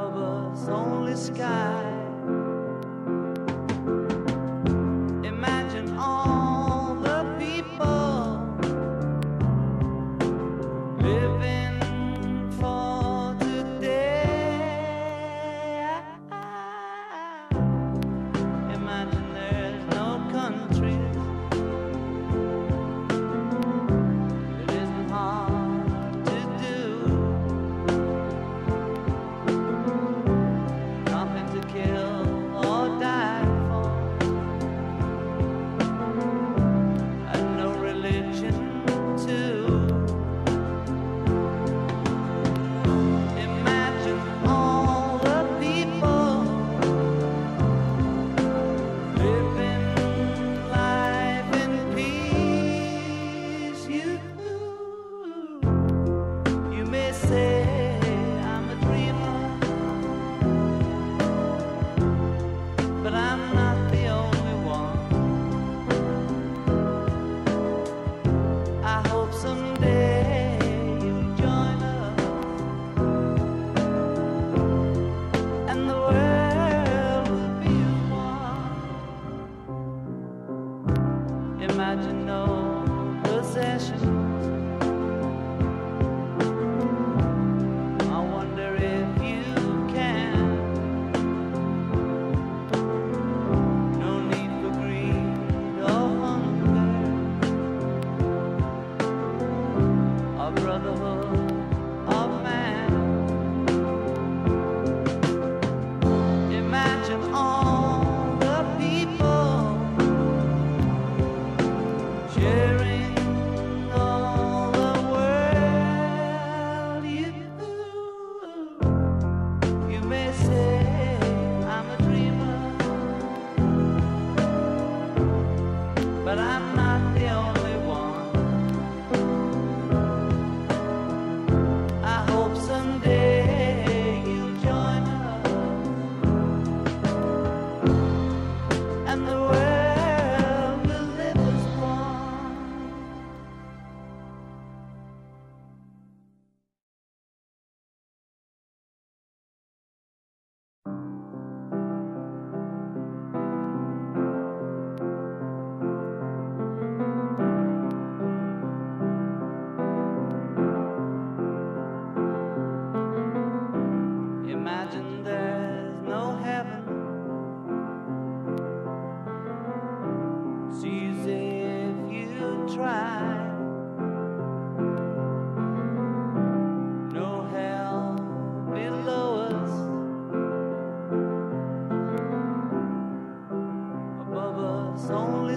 Above us, only sky.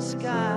Sky.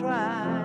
Try.